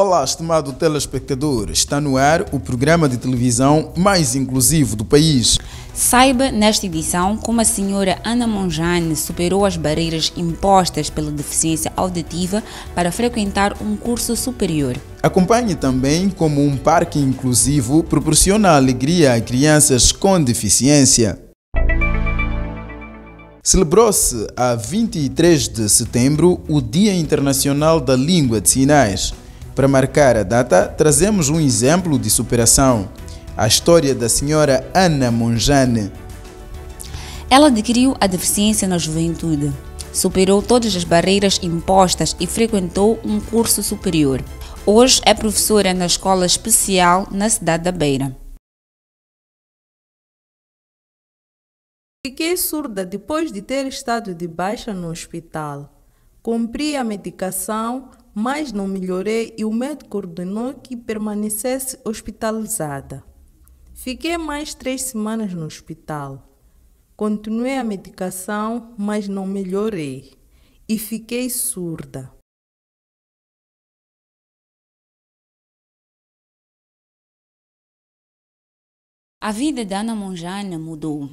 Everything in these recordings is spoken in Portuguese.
Olá, estimado telespectador. Está no ar o programa de televisão mais inclusivo do país. Saiba nesta edição como a senhora Ana Monjane superou as barreiras impostas pela deficiência auditiva para frequentar um curso superior. Acompanhe também como um parque inclusivo proporciona alegria a crianças com deficiência. Celebrou-se a 23 de setembro o Dia Internacional da Língua de Sinais. Para marcar a data, trazemos um exemplo de superação. A história da senhora Ana Monjane. Ela adquiriu a deficiência na juventude, superou todas as barreiras impostas e frequentou um curso superior. Hoje é professora na escola especial na cidade da Beira. Fiquei surda depois de ter estado de baixa no hospital. Cumpri a medicação, mas não melhorei e o médico ordenou que permanecesse hospitalizada. Fiquei mais três semanas no hospital. Continuei a medicação, mas não melhorei e fiquei surda. A vida da Ana Monjana mudou.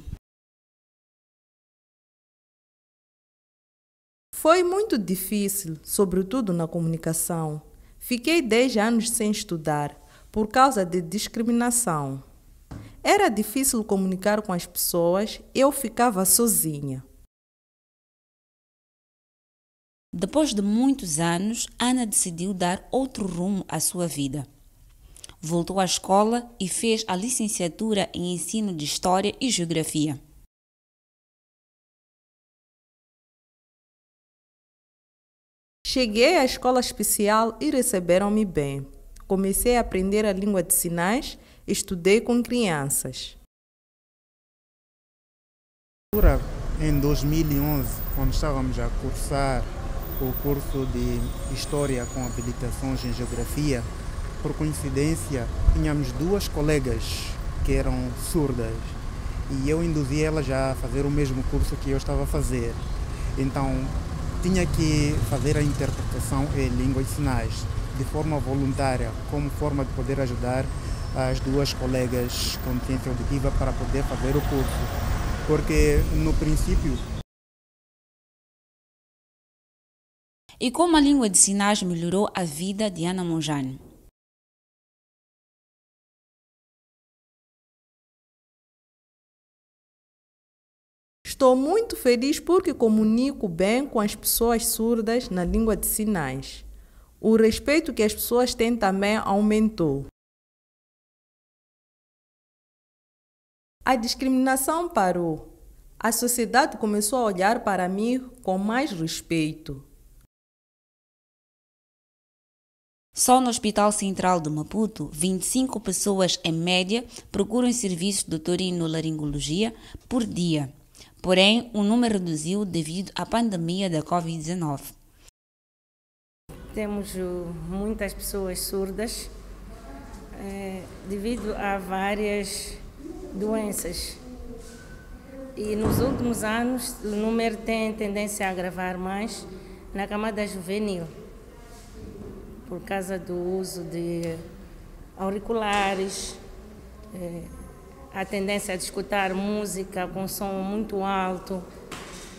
Foi muito difícil, sobretudo na comunicação. Fiquei 10 anos sem estudar por causa de discriminação. Era difícil comunicar com as pessoas, eu ficava sozinha. Depois de muitos anos, Ana decidiu dar outro rumo à sua vida. Voltou à escola e fez a licenciatura em ensino de História e Geografia. Cheguei à escola especial e receberam-me bem. Comecei a aprender a língua de sinais, estudei com crianças. Em 2011, quando estávamos a cursar o curso de História com habilitações em Geografia, por coincidência, tínhamos duas colegas que eram surdas e eu induzi elas a fazer o mesmo curso que eu estava a fazer. Então, tinha que fazer a interpretação em língua de sinais de forma voluntária, como forma de poder ajudar as duas colegas com deficiência auditiva para poder fazer o curso. Porque no princípio. E como a língua de sinais melhorou a vida de Ana Monjane? Estou muito feliz porque comunico bem com as pessoas surdas na língua de sinais. O respeito que as pessoas têm também aumentou. A discriminação parou. A sociedade começou a olhar para mim com mais respeito. Só no Hospital Central de Maputo, 25 pessoas em média procuram serviços de otorrinolaringologia por dia. Porém, o número reduziu devido à pandemia da Covid-19. Temos muitas pessoas surdas é, devido a várias doenças. E nos últimos anos, o número tem tendência a agravar mais na camada juvenil, por causa do uso de auriculares, é, a tendência de escutar música com som muito alto,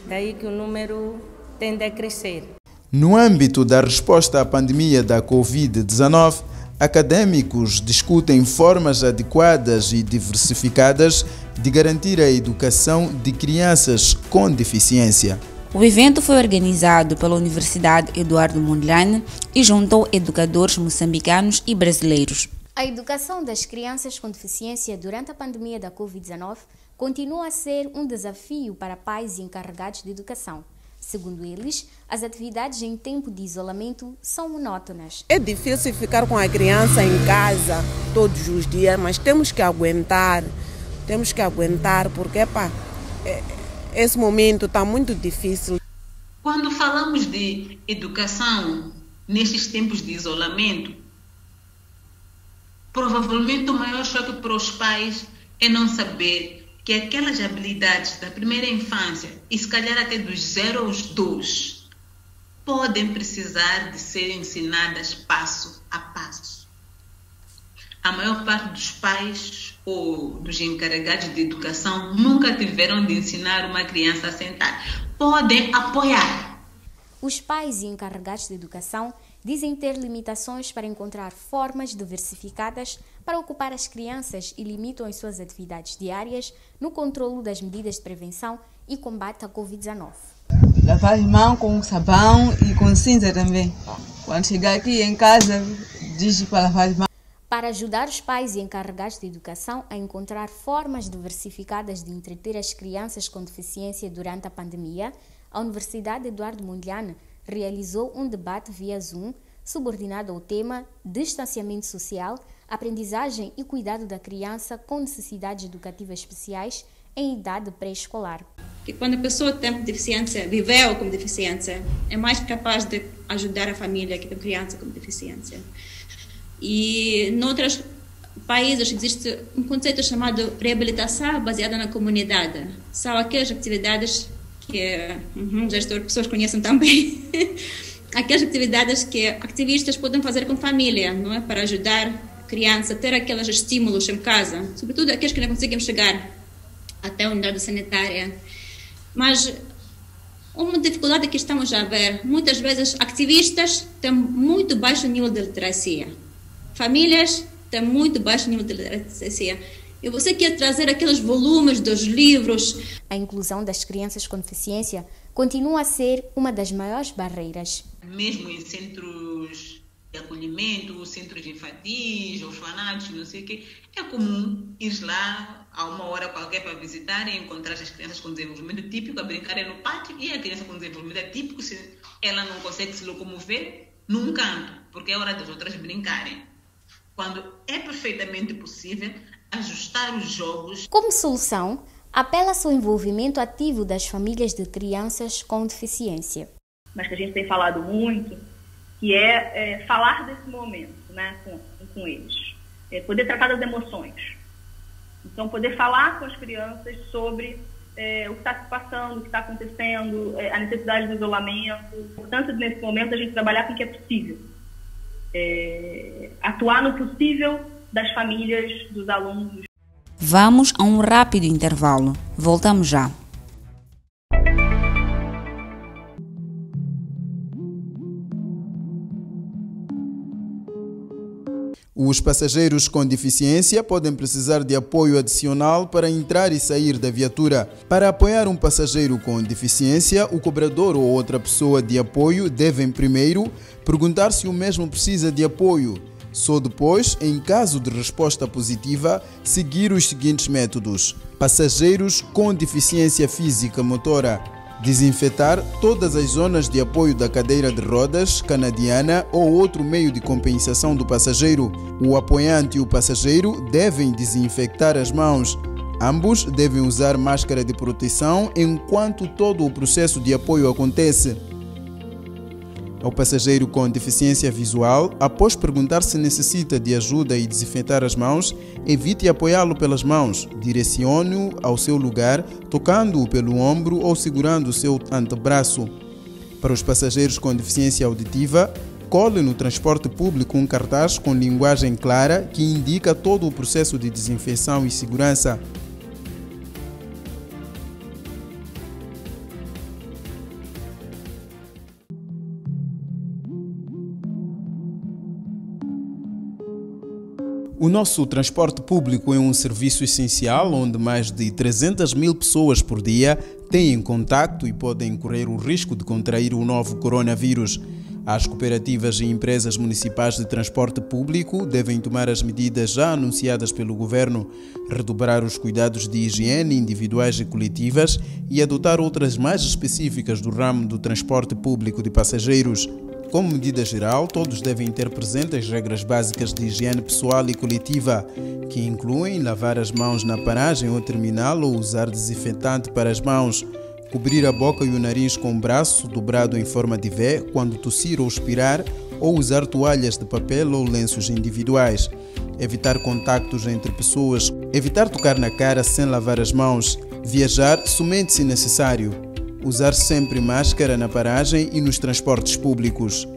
daí que o número tende a crescer. No âmbito da resposta à pandemia da Covid-19, acadêmicos discutem formas adequadas e diversificadas de garantir a educação de crianças com deficiência. O evento foi organizado pela Universidade Eduardo Mondlane e juntou educadores moçambicanos e brasileiros. A educação das crianças com deficiência durante a pandemia da Covid-19 continua a ser um desafio para pais e encarregados de educação. Segundo eles, as atividades em tempo de isolamento são monótonas. É difícil ficar com a criança em casa todos os dias, mas temos que aguentar. Temos que aguentar porque epa, é, esse momento está muito difícil. Quando falamos de educação nesses tempos de isolamento, Provavelmente o maior choque para os pais é não saber que aquelas habilidades da primeira infância, e se calhar até dos zero aos dois, podem precisar de ser ensinadas passo a passo a maior parte dos pais ou dos encarregados de educação nunca tiveram de ensinar uma criança a sentar. Podem apoiar. Os pais e encarregados de educação dizem ter limitações para encontrar formas diversificadas para ocupar as crianças e limitam as suas atividades diárias no controle das medidas de prevenção e combate à Covid-19. Lavar as mãos com sabão e com cinza também. Quando chegar aqui em casa, diz para lavar as mãos. Para ajudar os pais e encarregados de educação a encontrar formas diversificadas de entreter as crianças com deficiência durante a pandemia, a Universidade Eduardo Mondlane realizou um debate via Zoom subordinado ao tema Distanciamento Social, Aprendizagem e Cuidado da Criança com Necessidades Educativas Especiais em Idade Pré-Escolar. Que quando a pessoa tem deficiência, viveu com deficiência, é mais capaz de ajudar a família que tem criança com deficiência. E em outros países existe um conceito chamado reabilitação baseada na comunidade. São aquelas atividades que uhum, já estou, pessoas conhecem também. aquelas atividades que ativistas podem fazer com família, não é, para ajudar a criança a ter aqueles estímulos em casa, sobretudo aqueles que não conseguem chegar até a unidade sanitária. Mas uma dificuldade que estamos a ver, muitas vezes ativistas têm muito baixo nível de literacia, famílias têm muito baixo nível de literacia. E você quer trazer aqueles volumes dos livros. A inclusão das crianças com deficiência continua a ser uma das maiores barreiras. Mesmo em centros de acolhimento, centros infantis, orfanatos, não sei o quê, é comum ir lá a uma hora qualquer para visitar e encontrar as crianças com desenvolvimento típico a brincarem no pátio e a criança com desenvolvimento atípico, se ela não consegue se locomover, num canto, porque é hora das outras brincarem. Quando é perfeitamente possível, ajustar os jogos. Como solução, apela-se ao envolvimento ativo das famílias de crianças com deficiência. Mas que a gente tem falado muito, que é, é falar desse momento né, com, com eles. É poder tratar das emoções. Então, poder falar com as crianças sobre é, o que está se passando, o que está acontecendo, é, a necessidade do isolamento, a importância de, nesse momento a gente trabalhar com o que é possível. É, atuar no possível das famílias, dos alunos. Vamos a um rápido intervalo. Voltamos já. Os passageiros com deficiência podem precisar de apoio adicional para entrar e sair da viatura. Para apoiar um passageiro com deficiência, o cobrador ou outra pessoa de apoio devem primeiro perguntar se o mesmo precisa de apoio. Só depois, em caso de resposta positiva, seguir os seguintes métodos: passageiros com deficiência física motora, desinfetar todas as zonas de apoio da cadeira de rodas canadiana ou outro meio de compensação do passageiro. O apoiante e o passageiro devem desinfectar as mãos. Ambos devem usar máscara de proteção enquanto todo o processo de apoio acontece. Ao passageiro com deficiência visual, após perguntar se necessita de ajuda e desinfetar as mãos, evite apoiá-lo pelas mãos. Direcione-o ao seu lugar, tocando-o pelo ombro ou segurando o seu antebraço. Para os passageiros com deficiência auditiva, cole no transporte público um cartaz com linguagem clara que indica todo o processo de desinfecção e segurança. O nosso transporte público é um serviço essencial onde mais de 300 mil pessoas por dia têm contato e podem correr o risco de contrair o novo coronavírus. As cooperativas e empresas municipais de transporte público devem tomar as medidas já anunciadas pelo governo, redobrar os cuidados de higiene individuais e coletivas e adotar outras mais específicas do ramo do transporte público de passageiros. Como medida geral, todos devem ter presente as regras básicas de higiene pessoal e coletiva, que incluem lavar as mãos na paragem ou terminal ou usar desinfetante para as mãos, cobrir a boca e o nariz com o braço dobrado em forma de V quando tossir ou expirar, ou usar toalhas de papel ou lenços individuais, evitar contactos entre pessoas, evitar tocar na cara sem lavar as mãos, viajar somente se necessário usar sempre máscara na paragem e nos transportes públicos.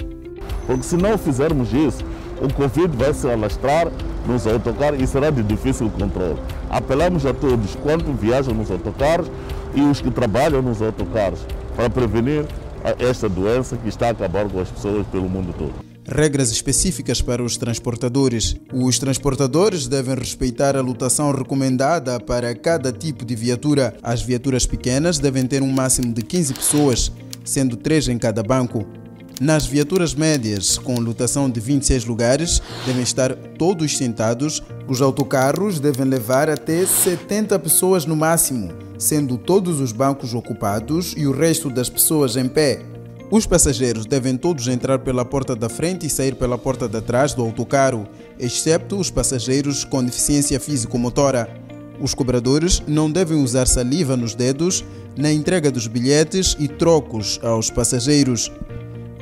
Porque se não fizermos isso, o Covid vai se alastrar nos autocarros e será de difícil controle. Apelamos a todos quanto viajam nos autocarros e os que trabalham nos autocarros para prevenir esta doença que está a acabar com as pessoas pelo mundo todo. Regras específicas para os transportadores. Os transportadores devem respeitar a lotação recomendada para cada tipo de viatura. As viaturas pequenas devem ter um máximo de 15 pessoas, sendo 3 em cada banco. Nas viaturas médias, com lotação de 26 lugares, devem estar todos sentados. Os autocarros devem levar até 70 pessoas no máximo, sendo todos os bancos ocupados e o resto das pessoas em pé. Os passageiros devem todos entrar pela porta da frente e sair pela porta de trás do autocarro, exceto os passageiros com deficiência físico-motora. Os cobradores não devem usar saliva nos dedos na entrega dos bilhetes e trocos aos passageiros.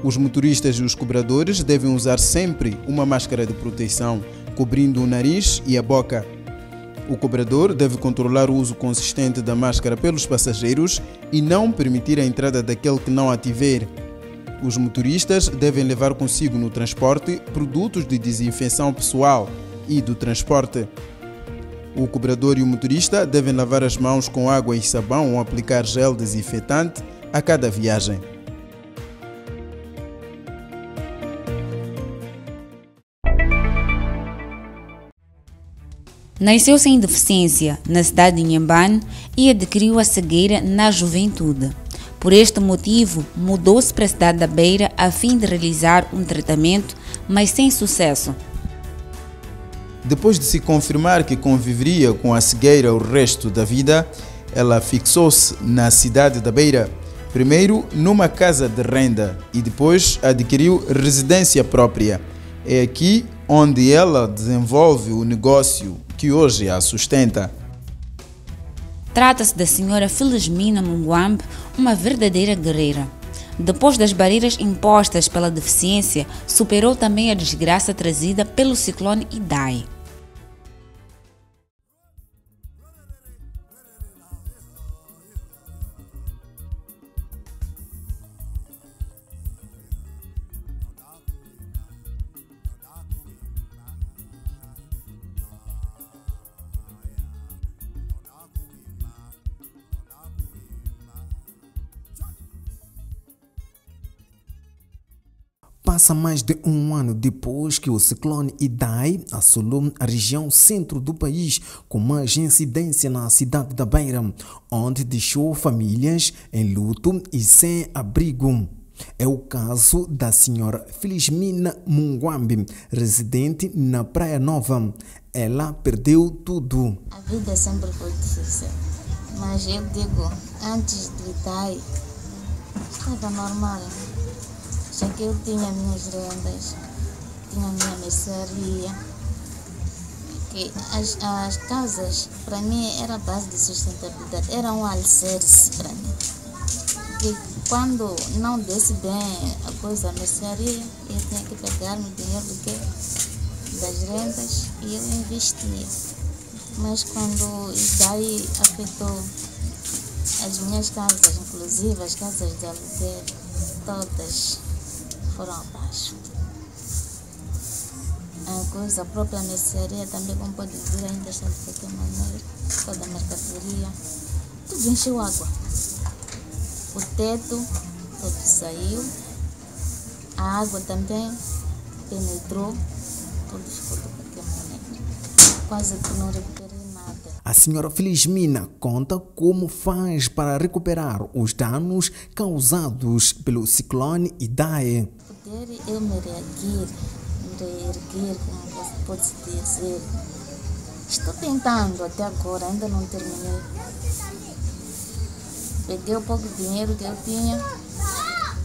Os motoristas e os cobradores devem usar sempre uma máscara de proteção, cobrindo o nariz e a boca. O cobrador deve controlar o uso consistente da máscara pelos passageiros e não permitir a entrada daquele que não a tiver. Os motoristas devem levar consigo no transporte produtos de desinfecção pessoal e do transporte. O cobrador e o motorista devem lavar as mãos com água e sabão ou aplicar gel desinfetante a cada viagem. Nasceu sem deficiência na cidade de Inhambane e adquiriu a cegueira na juventude. Por este motivo, mudou-se para a cidade da Beira a fim de realizar um tratamento, mas sem sucesso. Depois de se confirmar que conviveria com a cegueira o resto da vida, ela fixou-se na cidade da Beira, primeiro numa casa de renda e depois adquiriu residência própria. É aqui onde ela desenvolve o negócio que hoje a sustenta. Trata-se da senhora Felizmina Munguambe, uma verdadeira guerreira. Depois das barreiras impostas pela deficiência, superou também a desgraça trazida pelo ciclone Idai. Passa mais de um ano depois que o ciclone Idai assolou a região centro do país, com mais incidência na cidade da Beira, onde deixou famílias em luto e sem abrigo. É o caso da senhora Felizmina Munguambi, residente na Praia Nova. Ela perdeu tudo. A vida sempre foi difícil, mas eu digo, antes de Idai, estava normal que eu tinha minhas rendas, tinha minha mercearia, que as, as casas para mim era a base de sustentabilidade, era um alicerce para mim. Que quando não desse bem a coisa, a mercearia, eu tinha que pegar meu dinheiro do que? das rendas e eu investia. Mas quando isso daí afetou as minhas casas, inclusive as casas de aluguel, todas foram abaixo. A coisa, a própria mercearia também, como pode ver, ainda está de qualquer maneira. Toda a mercadoria, tudo encheu água. O teto, saiu. A água também penetrou, tudo ficou de qualquer maneira. Quase que não. A senhora Felizmina conta como faz para recuperar os danos causados pelo ciclone Idai poder eu me reerguer, me reerguer, como pode-se dizer. Estou tentando até agora, ainda não terminei. Peguei o pouco dinheiro que eu tinha,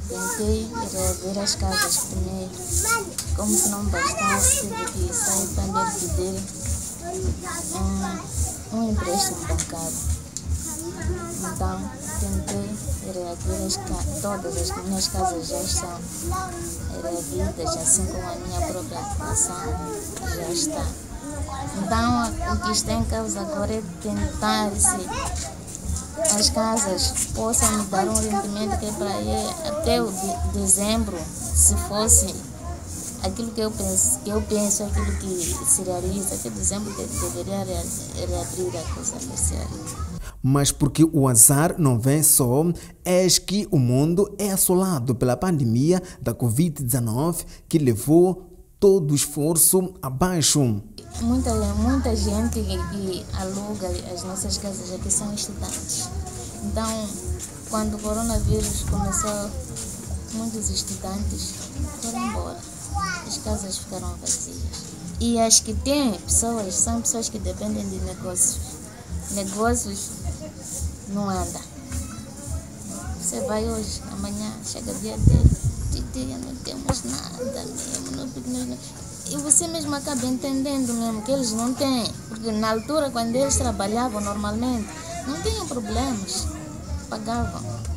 tentei reerguer as casas primeiro. Como se não bastasse, tive que sair também pedir um, um empréstimo bancário. Então, tentei reerguer as, todas as minhas casas já estão reerguidas, assim como a minha própria habitação já está. Então, o que está em causa agora é tentar se as casas possam me dar um rendimento que é para ir até o de dezembro, se fosse aquilo que eu penso, que eu penso aquilo que se realiza, que exemplo que deveria reabrir a coisa mercearia. Mas porque o azar não vem só, é que o mundo é assolado pela pandemia da Covid-19 que levou todo o esforço abaixo. Muita, muita gente que, que aluga as nossas casas aqui são estudantes. Então, quando o coronavírus começou, muitos estudantes foram embora. As casas ficaram vazias. E as que têm pessoas, são pessoas que dependem de negócios. Negócios não andam. Você vai hoje, amanhã chega dia dele. Dia não temos nada mesmo. Não, e você mesmo acaba entendendo mesmo que eles não têm. Porque na altura, quando eles trabalhavam normalmente, não tinham problemas. Pagavam.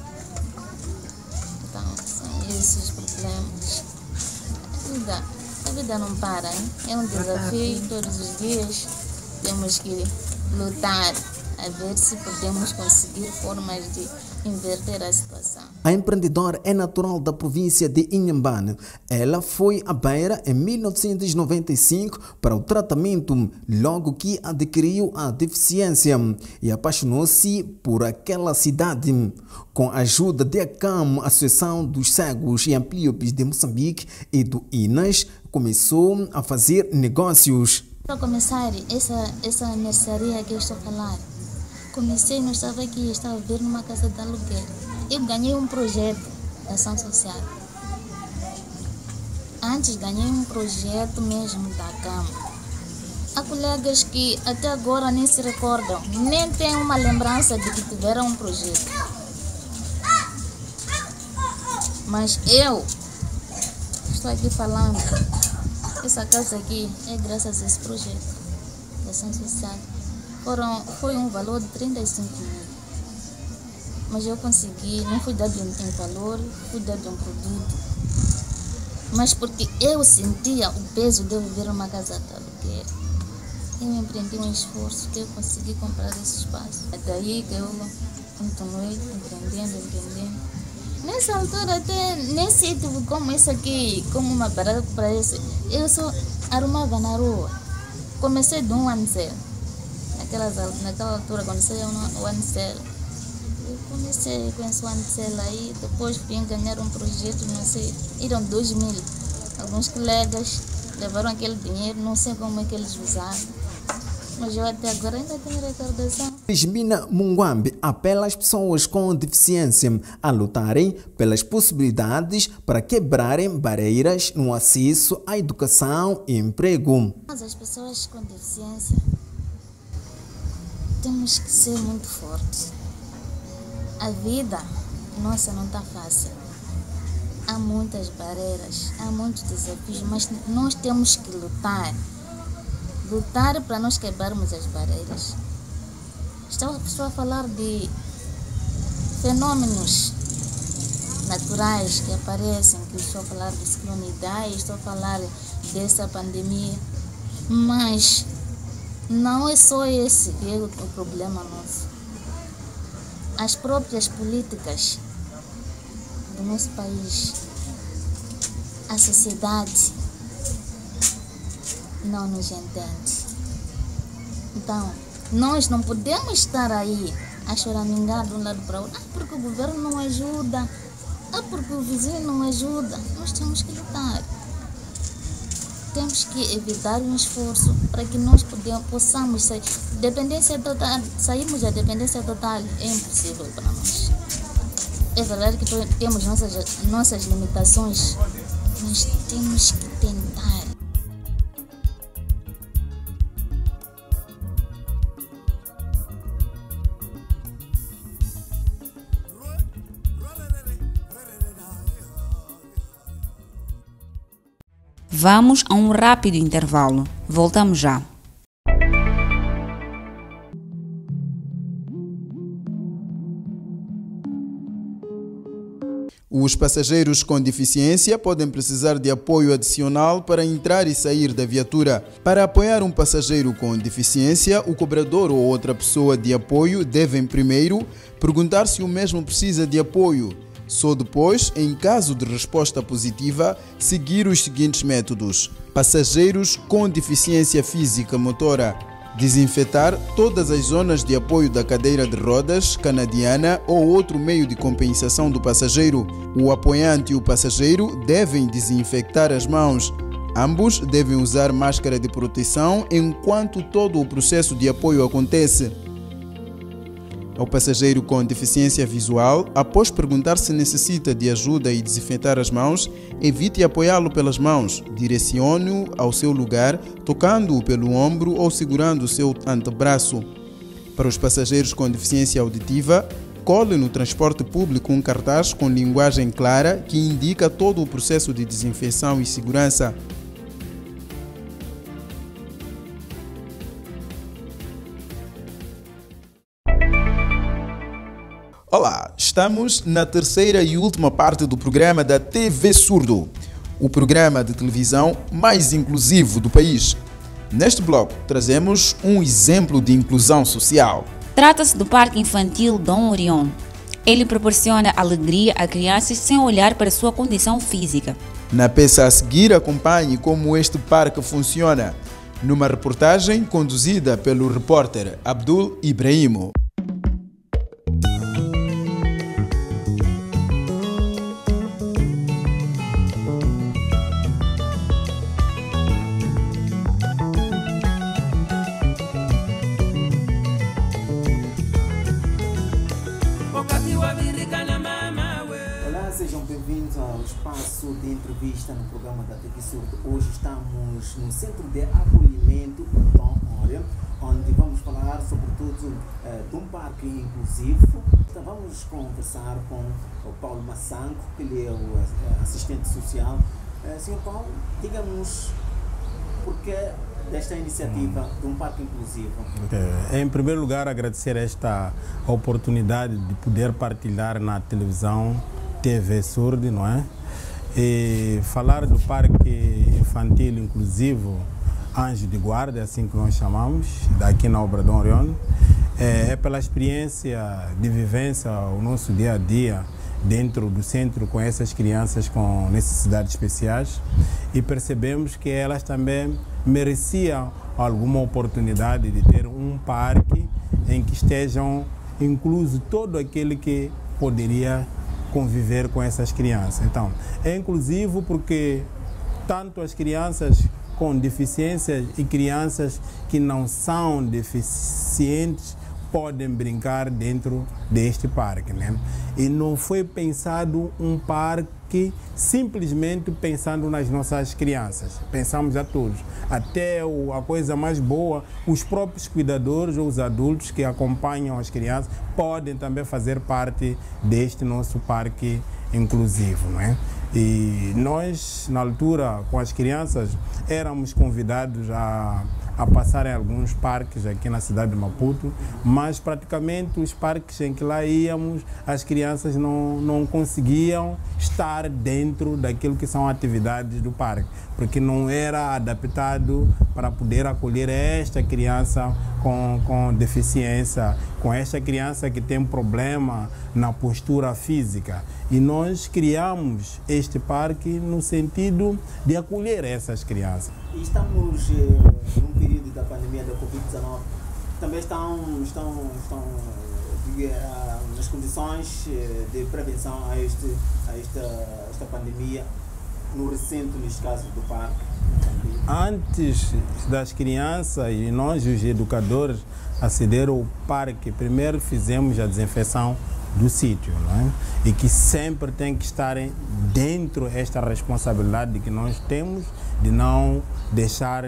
Vida, a vida não para, hein? É um desafio todos os dias. Temos que lutar a ver se podemos conseguir formas de inverter a situação. A empreendedora é natural da província de Inhambane. Ela foi à Beira em 1995 para o tratamento, logo que adquiriu a deficiência e apaixonou-se por aquela cidade. Com a ajuda da ACAM, Associação dos Cegos e Amplíopes de Moçambique e do INAS, começou a fazer negócios. Para começar, essa, essa mercearia que eu estou falando, comecei, não estava aqui, estava a ver numa casa de aluguel. Eu ganhei um projeto da ação social. Antes ganhei um projeto mesmo da Cama. Há colegas que até agora nem se recordam, nem têm uma lembrança de que tiveram um projeto. Mas eu estou aqui falando, essa casa aqui é graças a esse projeto da ação social foram, foi um valor de 35 mil. Mas eu consegui, não fui dado em valor, fui dado um produto. Mas porque eu sentia o peso de viver numa casa de aluguel. Eu empreendi um esforço que eu consegui comprar esse espaço. É daí que eu continuei empreendendo, empreendendo. Nessa altura, até nesse sítio como esse aqui, como uma parada para esse, eu só arrumava na rua. Comecei de um ano zero naquelas, naquela altura, quando saiu o Anicel, eu comecei com esse Anicel aí, depois vim ganhar um projeto, não sei, iram dois mil. Alguns colegas levaram aquele dinheiro, não sei como é que eles usaram. Mas eu até agora ainda tenho recordação. Ismina Munguambi apela às pessoas com deficiência a lutarem pelas possibilidades para quebrarem barreiras no acesso à educação e emprego. Mas as pessoas com deficiência temos que ser muito fortes. A vida nossa não está fácil. Há muitas barreiras, há muitos desafios, mas nós temos que lutar. Lutar para nós quebrarmos as barreiras. Estou, estou a falar de fenômenos naturais que aparecem, que estou a falar de ciclonidade, estou a falar dessa pandemia, mas não é só esse que é o problema nosso. As próprias políticas do nosso país, a sociedade não nos entende. Então, nós não podemos estar aí a choramingar de um lado para o outro. Ah, porque o governo não ajuda. Ah, porque o vizinho não ajuda. Nós temos que lutar temos que evitar um esforço para que nós possamos sair. Dependência total, sairmos da dependência total é impossível para nós. É verdade que temos nossas, nossas limitações, mas temos que Vamos a um rápido intervalo. Voltamos já. Os passageiros com deficiência podem precisar de apoio adicional para entrar e sair da viatura. Para apoiar um passageiro com deficiência, o cobrador ou outra pessoa de apoio devem primeiro perguntar se o mesmo precisa de apoio Só depois, em caso de resposta positiva, seguir os seguintes métodos: passageiros com deficiência física motora, desinfetar todas as zonas de apoio da cadeira de rodas canadiana ou outro meio de compensação do passageiro. O apoiante e o passageiro devem desinfectar as mãos. Ambos devem usar máscara de proteção enquanto todo o processo de apoio acontece. Ao passageiro com deficiência visual, após perguntar se necessita de ajuda e desinfetar as mãos, evite apoiá-lo pelas mãos. Direcione-o ao seu lugar, tocando-o pelo ombro ou segurando o seu antebraço. Para os passageiros com deficiência auditiva, cole no transporte público um cartaz com linguagem clara que indica todo o processo de desinfecção e segurança. Olá, estamos na terceira e última parte do programa da TV Surdo, o programa de televisão mais inclusivo do país. Neste bloco, trazemos um exemplo de inclusão social. Trata-se do Parque Infantil Dom Orion. Ele proporciona alegria a crianças sem olhar para sua condição física. Na peça a seguir, acompanhe como este parque funciona, numa reportagem conduzida pelo repórter Abdul Ibrahimo. Entrevista no programa da TV Surdo. Hoje estamos no Centro de Acolhimento Tom Orion, onde vamos falar sobretudo uh, de um parque inclusivo. Então vamos conversar com o Paulo Massanco, que ele é o assistente social. Uh, senhor Paulo, diga-nos porquê desta iniciativa de um parque inclusivo? É, em primeiro lugar, agradecer esta oportunidade de poder partilhar na televisão TV Surdo, não é? E falar do parque infantil inclusivo Anjo de Guarda, é assim que nós chamamos, daqui na Obra Dom Orion, é, é pela experiência de vivência, o nosso dia a dia dentro do centro com essas crianças com necessidades especiais. E percebemos que elas também mereciam alguma oportunidade de ter um parque em que estejam incluso todo aquele que poderia conviver com essas crianças. Então, é inclusivo porque tanto as crianças com deficiências e crianças que não são deficientes podem brincar dentro deste parque. Né? E não foi pensado um parque simplesmente pensando nas nossas crianças. Pensamos a todos. Até a coisa mais boa, os próprios cuidadores ou os adultos que acompanham as crianças podem também fazer parte deste nosso parque inclusivo. Não é? E nós, na altura, com as crianças, éramos convidados a a passar em alguns parques aqui na cidade de Maputo, mas praticamente os parques em que lá íamos, as crianças não, não conseguiam estar dentro daquilo que são atividades do parque, porque não era adaptado para poder acolher esta criança com, com deficiência, com esta criança que tem problema na postura física. E nós criamos este parque no sentido de acolher essas crianças. Estamos eh, num período da pandemia da Covid-19. Também estão, estão, estão eh, nas condições eh, de prevenção a, este, a esta, esta pandemia no recinto, neste caso, do parque? Antes das crianças e nós, os educadores, aceder ao parque, primeiro fizemos a desinfecção do sítio, não é? E que sempre tem que estar dentro esta responsabilidade que nós temos de não deixar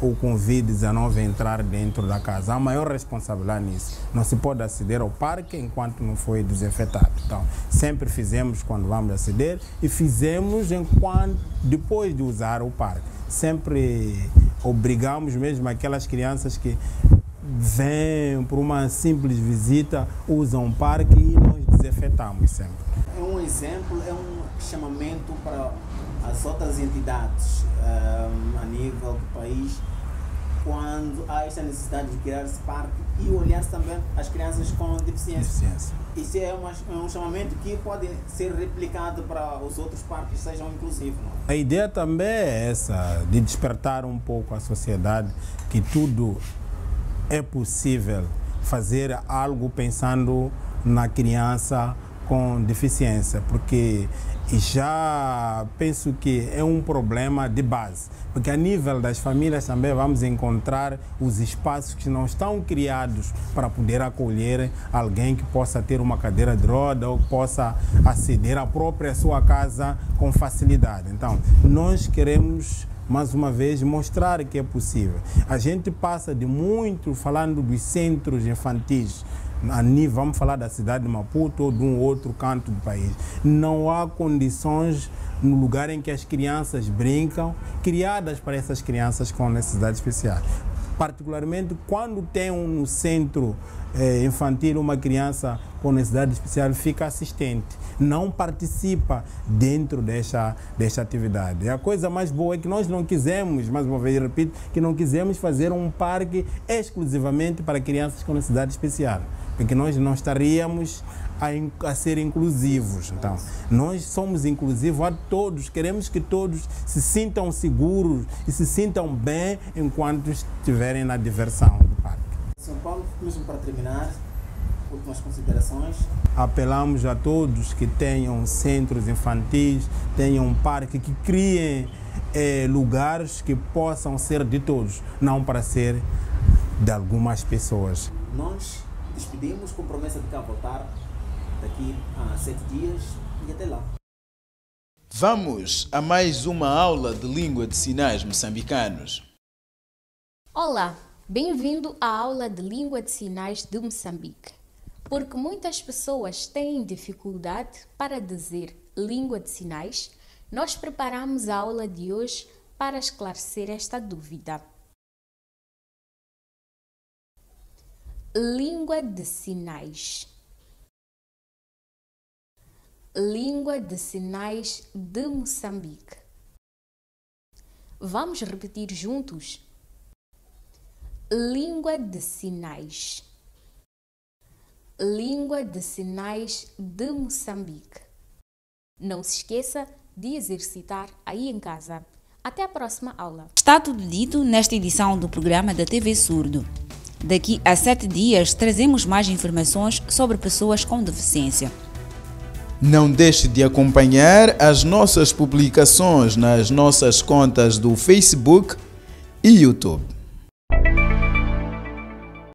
o Covid-19 entrar dentro da casa. Há maior responsabilidade nisso. Não se pode aceder ao parque enquanto não foi desinfetado. Então, sempre fizemos quando vamos aceder e fizemos enquanto depois de usar o parque. Sempre obrigamos mesmo aquelas crianças que vêm por uma simples visita, usam o parque e nós desinfetamos sempre. É um exemplo, é um chamamento para as outras entidades um, a nível do país quando há esta necessidade de criar esse parque e olhar também as crianças com deficiência. deficiência. isso é, uma, é, um chamamento que pode ser replicado para os outros parques sejam inclusivos. Não? A ideia também é essa, de despertar um pouco a sociedade que tudo é possível fazer algo pensando na criança com deficiência, porque já penso que é um problema de base, porque a nível das famílias também vamos encontrar os espaços que não estão criados para poder acolher alguém que possa ter uma cadeira de roda ou possa aceder à própria sua casa com facilidade. Então, nós queremos mais uma vez mostrar que é possível. A gente passa de muito falando dos centros infantis, nível, vamos falar da cidade de Maputo ou de um outro canto do país. Não há condições no lugar em que as crianças brincam, criadas para essas crianças com necessidades especiais. Particularmente quando tem um, no centro eh, infantil uma criança com necessidade especial, fica assistente, não participa dentro desta, desta atividade. A coisa mais boa é que nós não quisemos, mais uma vez repito, que não quisemos fazer um parque exclusivamente para crianças com necessidade especial porque nós não estaríamos a, a, ser inclusivos. Então, nós somos inclusivos a todos, queremos que todos se sintam seguros e se sintam bem enquanto estiverem na diversão do parque. São Paulo, mesmo para terminar, últimas considerações. Apelamos a todos que tenham centros infantis, tenham um parque, que criem eh, lugares que possam ser de todos, não para ser de algumas pessoas. Nós despedimos com promessa de cá voltar daqui a sete dias e até lá. Vamos a mais uma aula de língua de sinais moçambicanos. Olá, bem-vindo à aula de língua de sinais de Moçambique. Porque muitas pessoas têm dificuldade para dizer língua de sinais, nós preparamos a aula de hoje para esclarecer esta dúvida. Língua de sinais. Língua de sinais de Moçambique. Vamos repetir juntos? Língua de sinais. Língua de sinais de Moçambique. Não se esqueça de exercitar aí em casa. Até a próxima aula. Está tudo dito nesta edição do programa da TV Surdo. Daqui a sete dias trazemos mais informações sobre pessoas com deficiência. Não deixe de acompanhar as nossas publicações nas nossas contas do Facebook e YouTube.